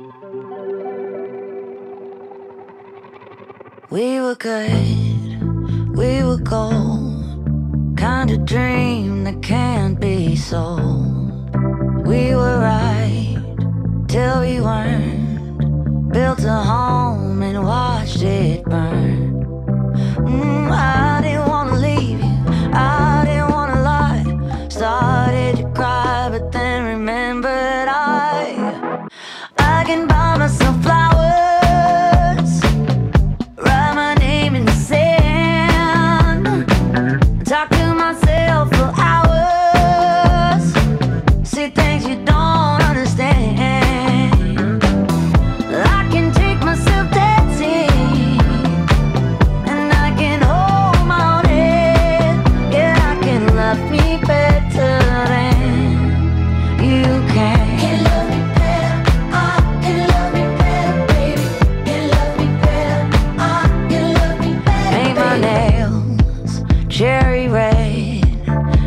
We were good, we were gold. Kind of dream that can't be sold. We were right till we weren't. can buy myself flowers. cherry red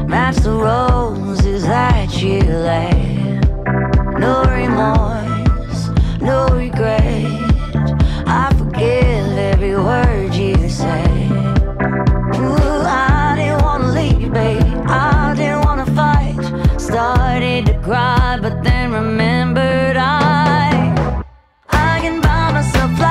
match the roses that you lay No remorse, no regret. I forgive every word you say. Ooh, I didn't wanna leave, babe. I didn't wanna fight. Started to cry, but then remembered I I can buy myself.